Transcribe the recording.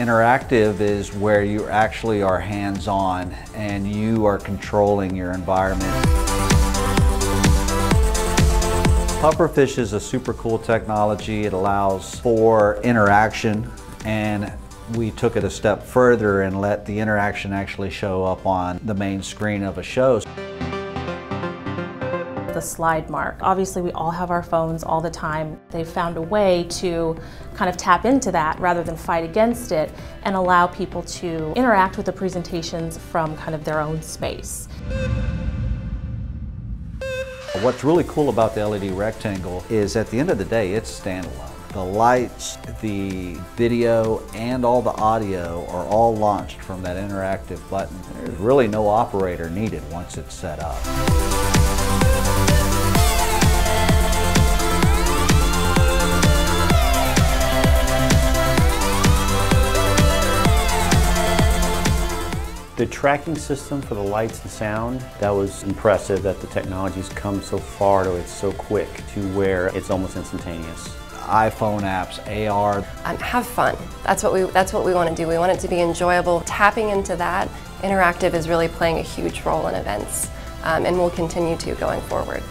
Interactive is where you actually are hands-on and you are controlling your environment. Pufferfish is a super cool technology. It allows for interaction and we took it a step further and let the interaction actually show up on the main screen of a show. The SlideMark. Obviously we all have our phones all the time. They've found a way to kind of tap into that rather than fight against it and allow people to interact with the presentations from kind of their own space. What's really cool about the LED rectangle is at the end of the day, it's standalone. The lights, the video, and all the audio are all launched from that interactive button. There's really no operator needed once it's set up. The tracking system for the lights and sound, that was impressive that the technology's come so far to it's so quick to where it's almost instantaneous. iPhone apps, AR. Um, have fun. That's what we that's what we want to do. We want it to be enjoyable. Tapping into that, interactive is really playing a huge role in events, um, and will continue to going forward.